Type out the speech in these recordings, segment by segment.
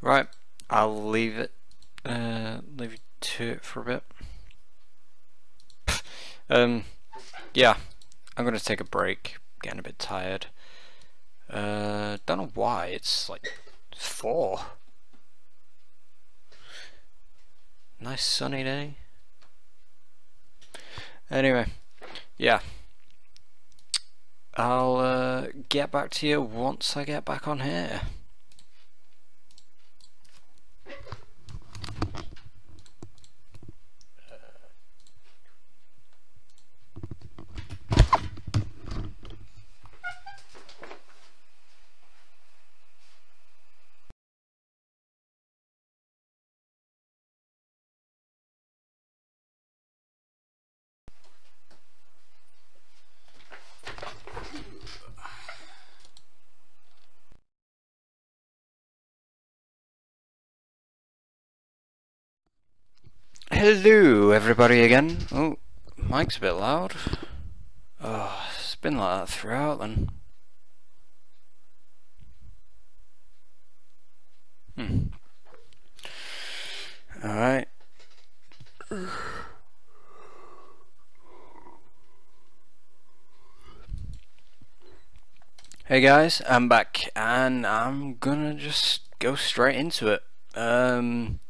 Right, I'll leave it, uh, leave you to it for a bit. um, yeah, I'm gonna take a break. Getting a bit tired. Uh, don't know why. It's like four. Nice sunny day. Anyway, yeah. I'll uh, get back to you once I get back on here. Hello everybody again. Oh, mic's a bit loud. Oh, it's been like that throughout then. Hmm. Alright. Hey guys, I'm back and I'm gonna just go straight into it. Um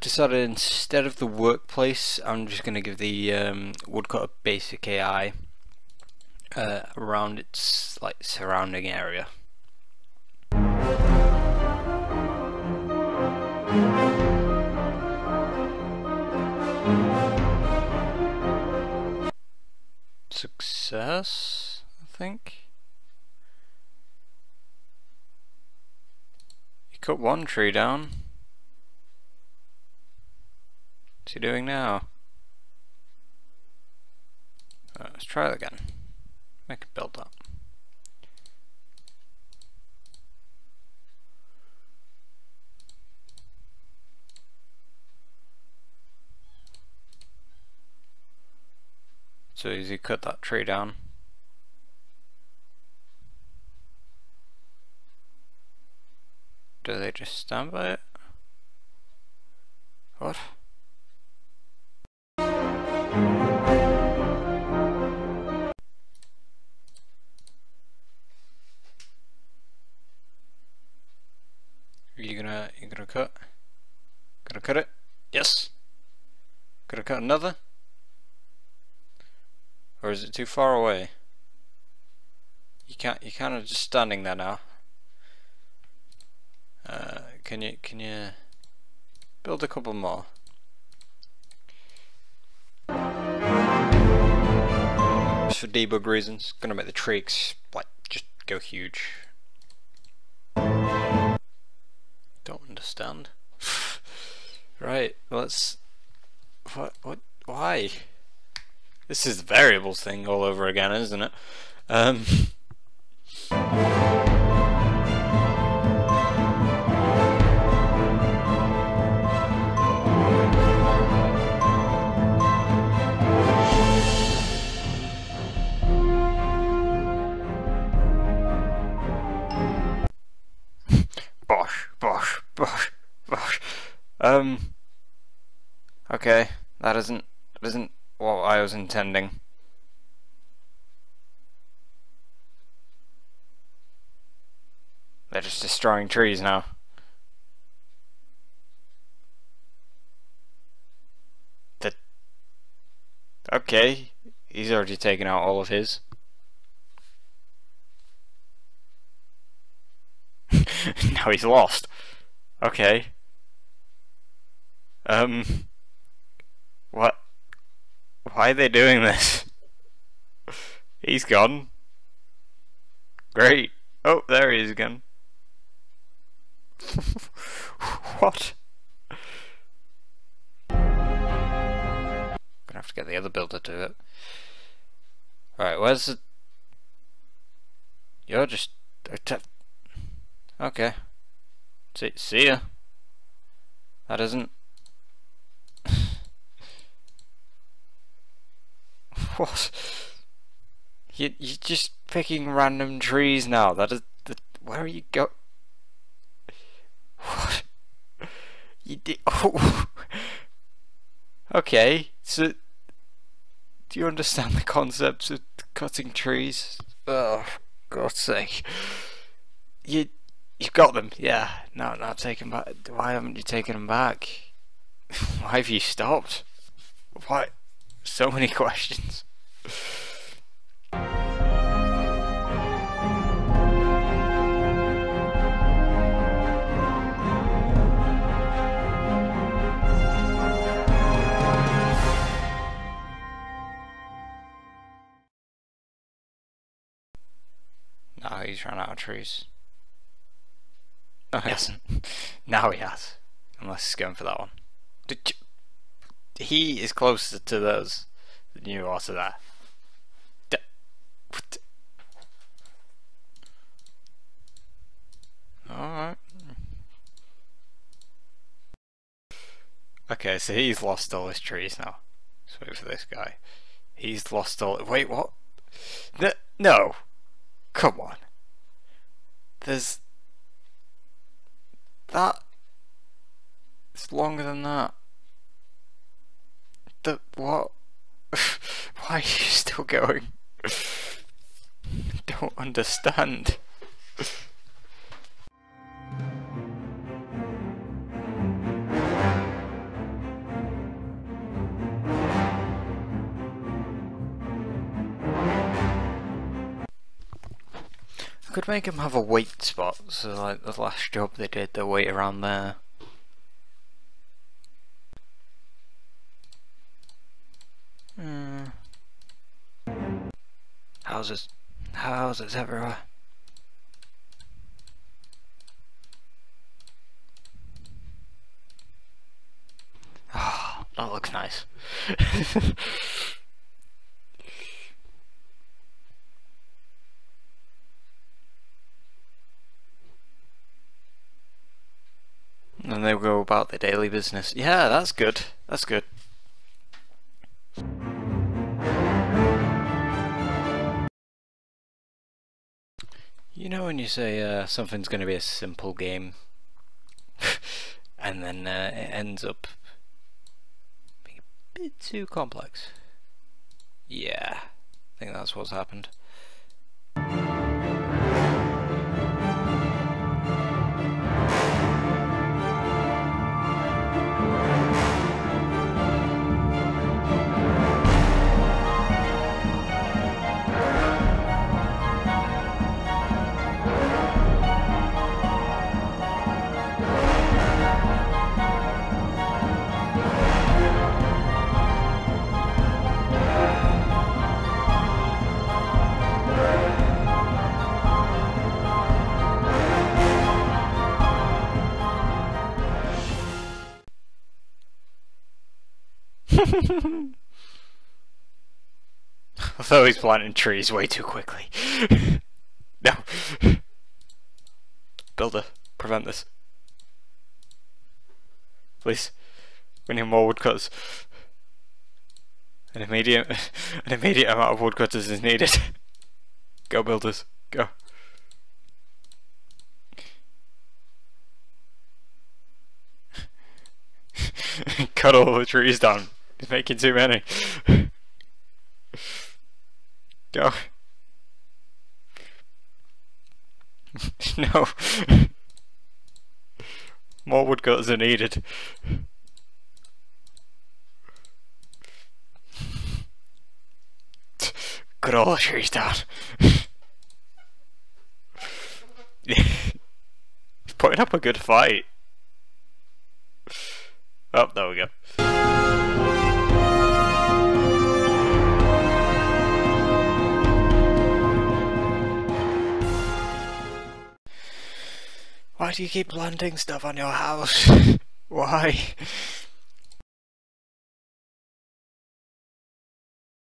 Decided instead of the workplace, I'm just going to give the um, woodcutter basic AI uh, around its like surrounding area. Success, I think. You cut one tree down. What's he doing now? Uh, let's try it again. Make it build up. So easy cut that tree down. Do they just stand by it? What? Are you gonna you gonna cut? Gonna cut it? Yes. Gonna cut another? Or is it too far away? You can't you're kind of just standing there now. Uh, can you can you build a couple more? For debug reasons, gonna make the tree like just go huge. Don't understand. right, let's. What? What? Why? This is the variables thing all over again, isn't it? Um. Um. Okay, that isn't that isn't what I was intending. They're just destroying trees now. That. Okay, he's already taken out all of his. now he's lost. Okay. Um. What? Why are they doing this? He's gone. Great. Oh, there he is again. what? Gonna have to get the other builder to it. Right, where's the... You're just... Okay. See, see ya. That isn't... what? You, you're just picking random trees now. That is... The, where are you go... What? You did... Oh. okay, so... Do you understand the concepts of cutting trees? Oh, God's sake. You... You've got them, yeah. No, not taken back. Why haven't you taken them back? Why have you stopped? Why? So many questions. Now he's run out of trees. Oh, he hasn't. now he has. Unless he's going for that one. He is closer to those than you are to that. Alright. Okay, so he's lost all his trees now. Let's wait for this guy. He's lost all. Wait, what? No, no. Come on. There's that it's longer than that. The what? Why are you still going? Don't understand. I could make him have a wait spot, so like the last job they did, they wait around there. Houses. Houses everywhere. Oh, that looks nice. And they go about their daily business. Yeah, that's good. That's good. You know when you say uh, something's going to be a simple game and then uh, it ends up being a bit too complex. Yeah, I think that's what's happened. Although he's planting trees way too quickly. no. Builder, prevent this. Please. We need more woodcutters. An immediate an immediate amount of woodcutters is needed. Go builders, go. Cut all the trees down. Making too many. Go. no. More woodcutters are needed. Cut all the trees down. He's putting up a good fight. Oh, there we go. Why do you keep planting stuff on your house? Why?